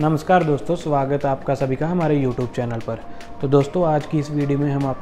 नमस्कार दोस्तों, स्वागत है आपका सभी का हमारे YouTube चैनल पर। तो दोस्तों, आज की इस वीडियो में हम आप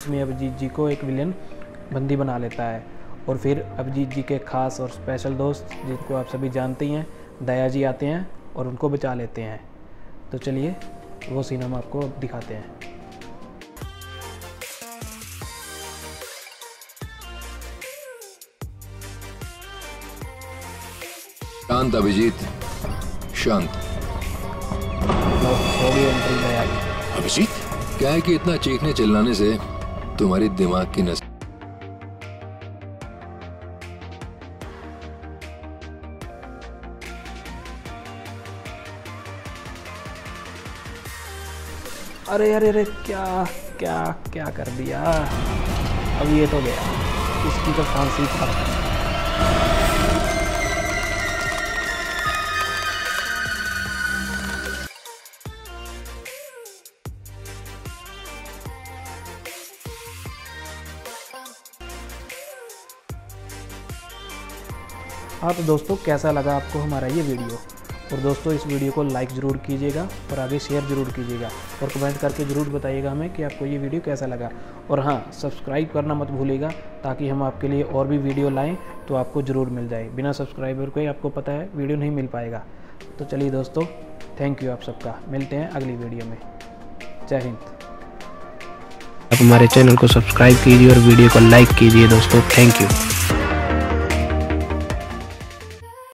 इसमें अभिजीत जी को एक विलेन बंदी बना लेता है। और फिर अभिजीत जी के खास और स्पेशल दोस्त जिनको आप सभी जानते ही हैं दया जी आते हैं और उनको बचा लेते हैं। तो चलिए वो सीन हम आपको दिखाते हैं। शांत अभिजीत शांत। अभिजीत क्या है कि इतना चीखने चिल्लाने से? तुम्हारी दिमाग की नस अरे अरे अरे, क्या क्या क्या कर दिया? अब ये तो गया। इसकी तो फांसी था हाँ तो दोस्तों, कैसा लगा आपको हमारा ये वीडियो? और दोस्तों, इस वीडियो को लाइक ज़रूर कीजिएगा और आगे शेयर ज़रूर कीजिएगा और कमेंट करके ज़रूर बताइएगा हमें कि आपको ये वीडियो कैसा लगा। और हाँ सब्सक्राइब करना मत भूलिएगा ताकि हम आपके लिए और भी वीडियो लाएँ तो आपको ज़रूर मिल जाए। बिना सब्सक्राइबर के आपको पता है, वीडियो नहीं मिल पाएगा। तो चलिए दोस्तों थैंक यू आप सबका। मिलते हैं अगली वीडियो में। जय हिंद। आप हमारे चैनल को सब्सक्राइब कीजिए और वीडियो को लाइक कीजिए दोस्तों। Thank you